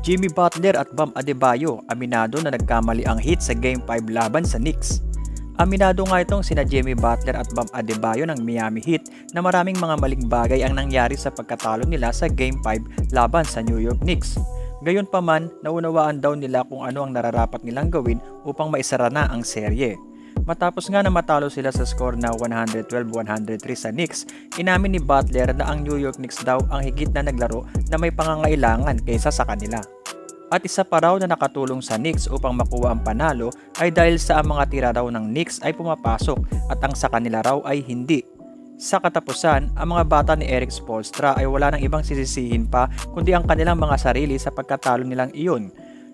Jimmy Butler at Bam Adebayo aminado na nagkamali ang hit sa Game 5 laban sa Knicks. Aminado nga itong sina Jimmy Butler at Bam Adebayo ng Miami Heat na maraming mga maling bagay ang nangyari sa pagkatalo nila sa Game 5 laban sa New York Knicks. Gayunpaman, naunawaan daw nila kung ano ang nararapat nilang gawin upang maisara na ang serye. Matapos nga na matalo sila sa score na 112-103 sa Knicks, inamin ni Butler na ang New York Knicks daw ang higit na naglaro na may pangangailangan kaysa sa kanila. At isa pa raw na nakatulong sa Knicks upang makuha ang panalo ay dahil sa ang mga tira raw ng Knicks ay pumapasok at ang sa kanila raw ay hindi. Sa katapusan, ang mga bata ni Eric Spolstra ay wala nang ibang sisisihin pa kundi ang kanilang mga sarili sa pagkatalo nilang iyon.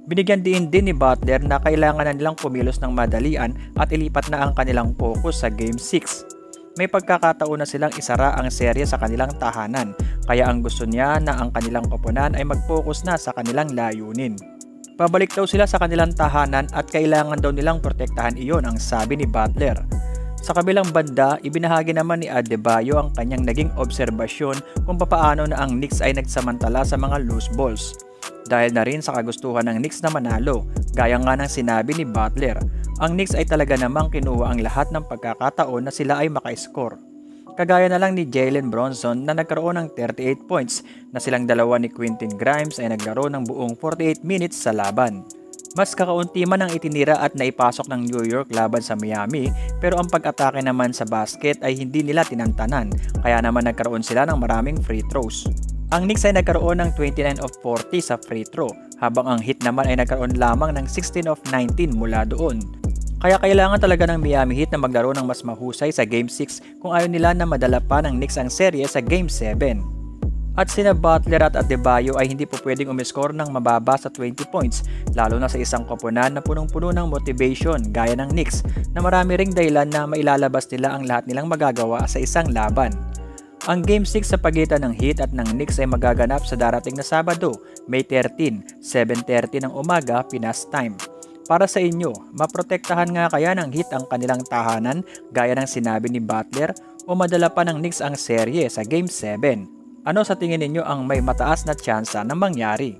Binigyan din din ni Butler na kailangan na nilang pumilos ng madalian at ilipat na ang kanilang focus sa Game 6. May pagkakataon na silang isara ang serye sa kanilang tahanan, kaya ang gusto niya na ang kanilang koponan ay mag-focus na sa kanilang layunin. Pabalik daw sila sa kanilang tahanan at kailangan daw nilang protektahan iyon ang sabi ni Butler. Sa kabilang banda, ibinahagi naman ni Adebayo ang kanyang naging obserbasyon kung papaano na ang Knicks ay nagsamantala sa mga loose balls. Dahil na rin sa kagustuhan ng Knicks na manalo, gaya nga ng sinabi ni Butler, ang Knicks ay talaga namang kinuha ang lahat ng pagkakataon na sila ay maka-score. Kagaya na lang ni Jalen Bronson na nagkaroon ng 38 points na silang dalawa ni Quentin Grimes ay naglaro ng buong 48 minutes sa laban. Mas kakaunti man ang itinira at naipasok ng New York laban sa Miami pero ang pag-atake naman sa basket ay hindi nila tinantanan kaya naman nagkaroon sila ng maraming free throws. Ang Knicks ay nagkaroon ng 29 of 40 sa free throw habang ang Heat naman ay nagkaroon lamang ng 16 of 19 mula doon. Kaya kailangan talaga ng Miami Heat na maglaro ng mas mahusay sa Game 6 kung ayaw nila na madala pa ng Knicks ang serye sa Game 7. At sina Butler at Adebayo ay hindi po pwedeng umiscore ng mababa sa 20 points, lalo na sa isang koponan na punong-puno ng motivation gaya ng Knicks na marami ring dahilan na mailalabas nila ang lahat nilang magagawa sa isang laban. Ang Game 6 sa pagitan ng Heat at ng Knicks ay magaganap sa darating na Sabado, May 13, 7.30 ng umaga, Pinas time. Para sa inyo, maprotektahan nga kaya ng Heat ang kanilang tahanan gaya ng sinabi ni Butler o madala pa ng Knicks ang serye sa Game 7? Ano sa tingin ninyo ang may mataas na tsansa na mangyari?